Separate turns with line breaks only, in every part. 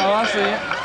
好，
十一。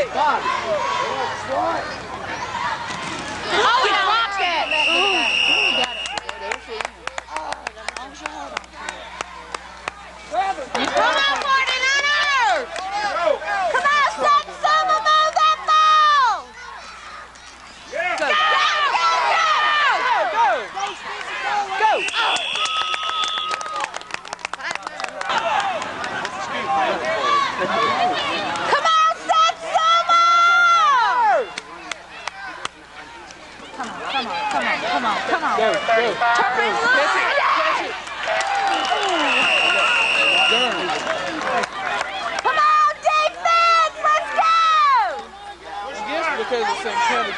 Hey! Come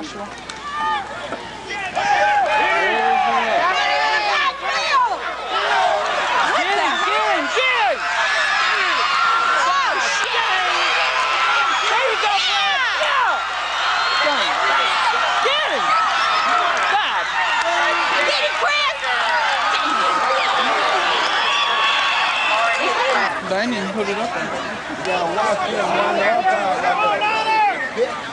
Joshua.
Damien put it up there.
Yeah, watch him.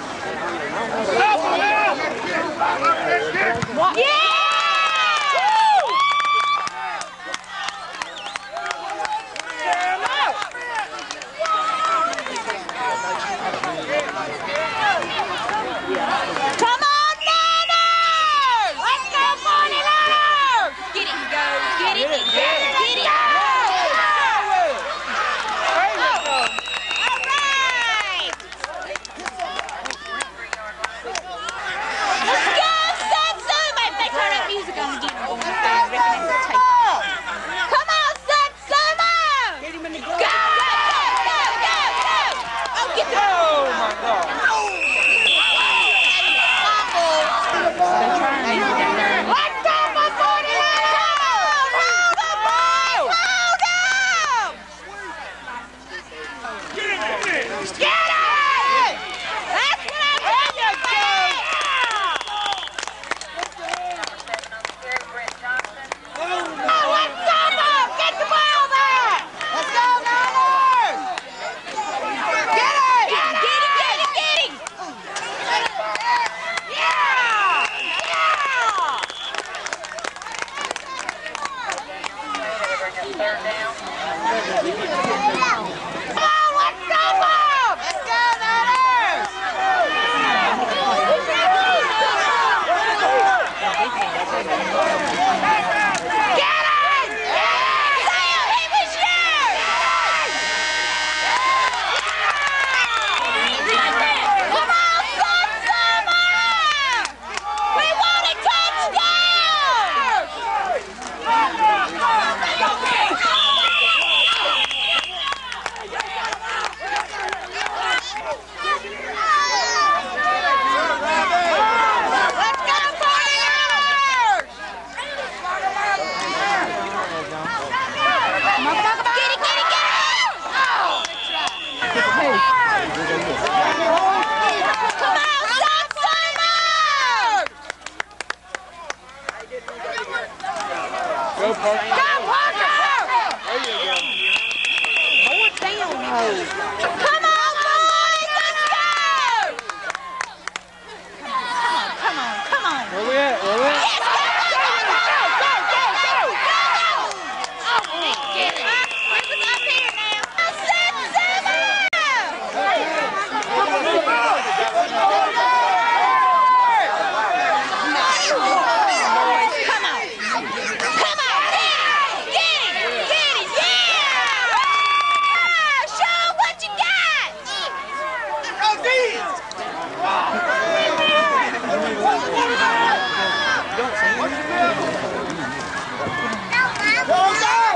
Tear down.
Go, go!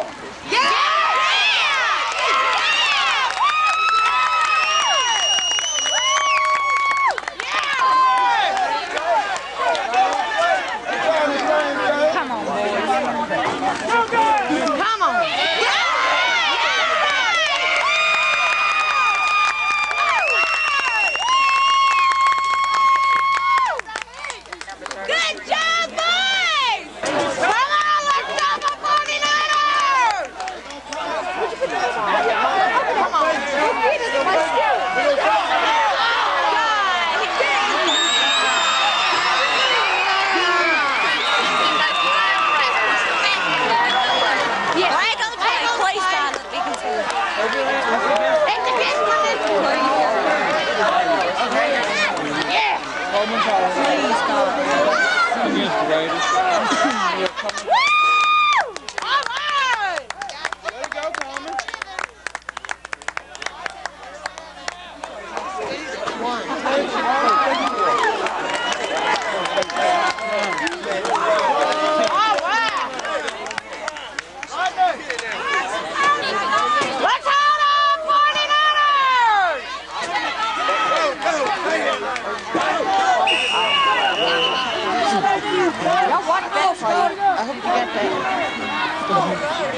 That play. I hope you got that.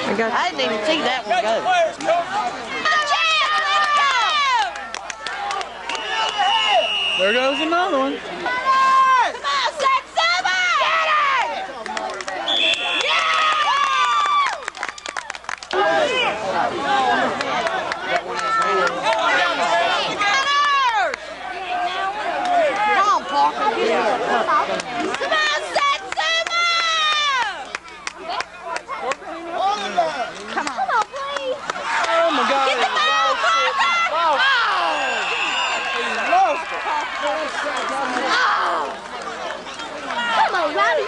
I got. I didn't even see that one go.
There goes another one.
Come on, Satsuma! Get it!
Come on, Parker. Get it.
Come on, Satsuma! Come on, please.
Oh my God.
Get the ball, Parker! Come on, Robbie,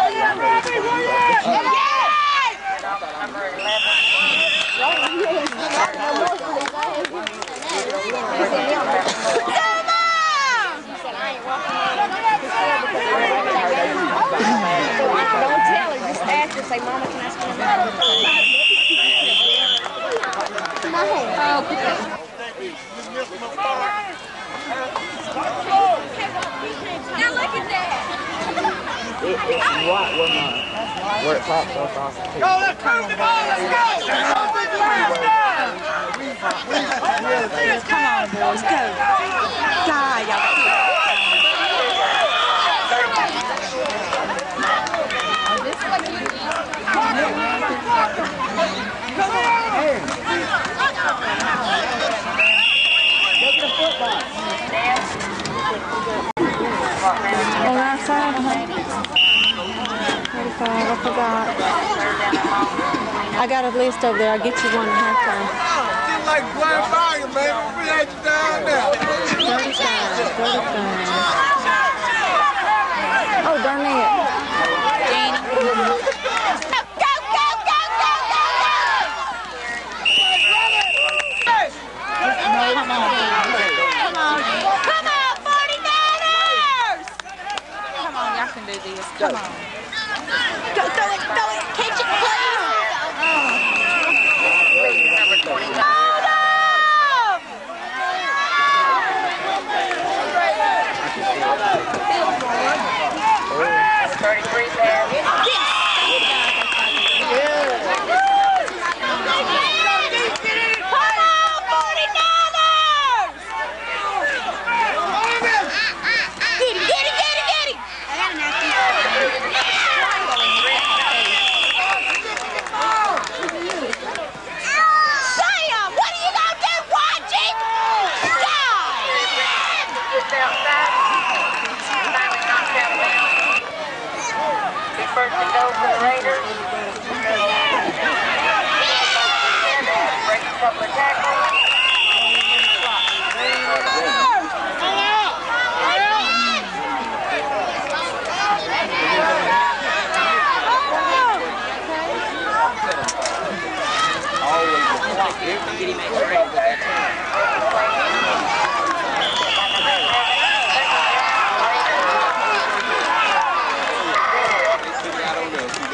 Now look at that.
It, it's right where my where it pops up off the.
Go, let's move the ball. Let's go.
Come on, boys, go. Die, y'all. On that side, uh-huh. 45, I forgot. I got a list over there. I'll get you one halftime.
Just like blind fire, baby. We had you down there.
35, 35. Oh, darn it.
Come on, Go, throw it, throw it, catch it, please! Hold up! Come on, 49ers! Get it, get it, get it, get it! Sam, what are you gonna do? Watch it? Die!
For the Raiders. Break a couple of tackles.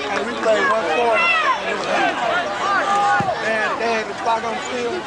Hey, we played one quarter. Damn, damn, the clock on field.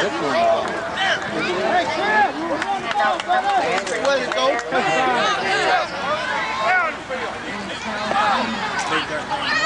To go.
King.